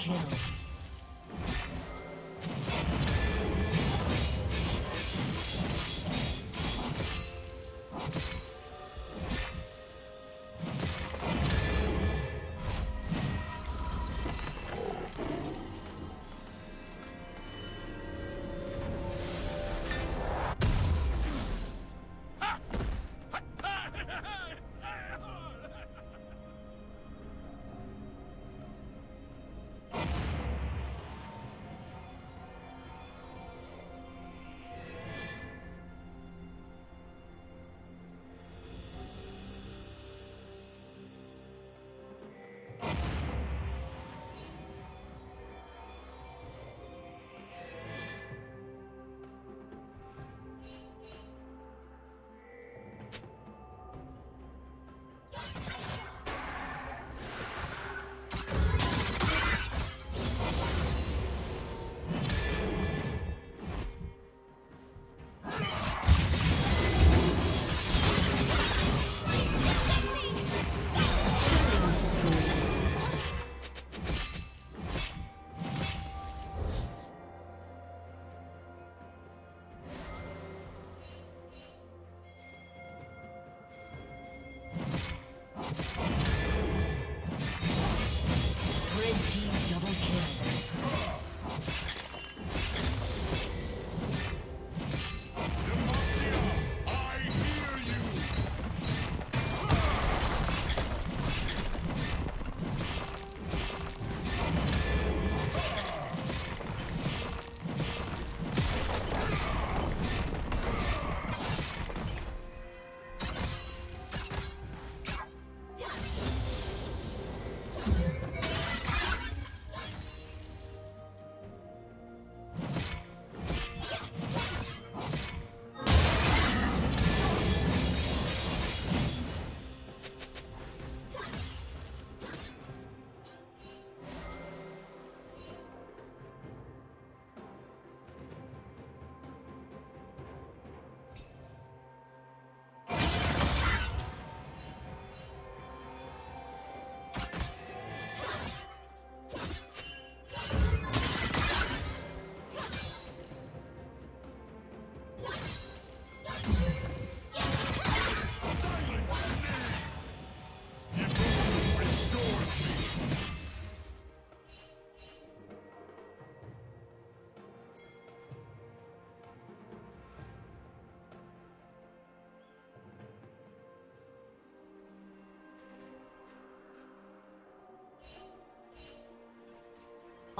kill.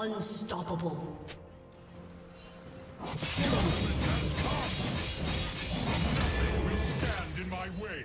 Unstoppable. stand in my way.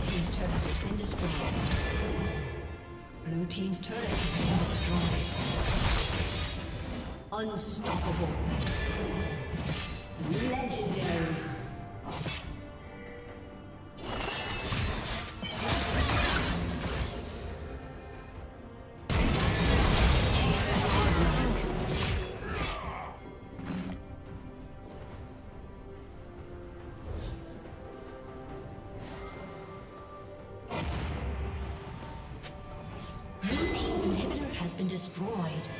Red Team's turret has been destroyed. Blue Team's turret has been destroyed. Unstoppable. Legendary. Destroyed.